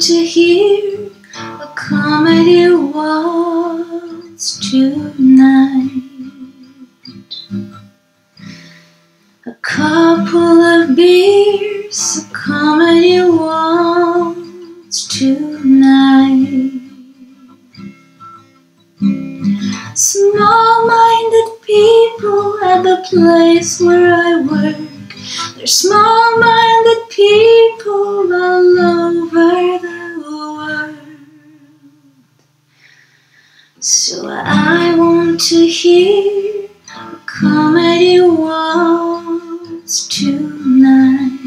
to hear a comedy waltz tonight. A couple of beers, a comedy waltz tonight. Small minded people at the place where I work. They're small So I want to hear a comedy waltz tonight.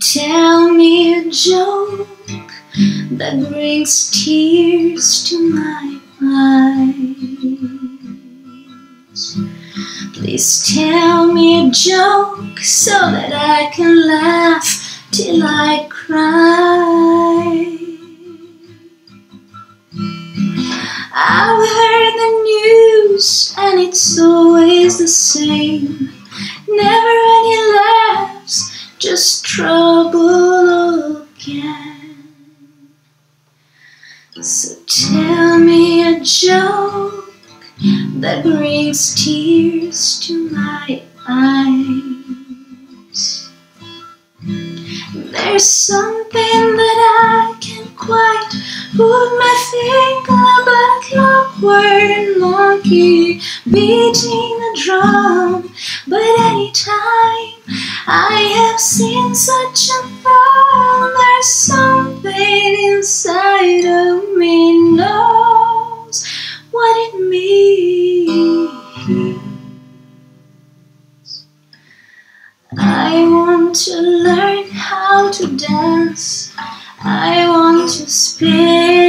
Tell me a joke that brings tears to my eyes. Please tell me a joke so that I can laugh till I cry. I've heard the news and it's always the same. Never any laughs, just trouble again. So tell me a joke that brings tears to my eyes. There's something that I can't quite put my finger but a clockwork monkey beating the drum. But anytime I have seen such a fall, there's something inside of me knows what it means. I want to learn how to dance. I want to spin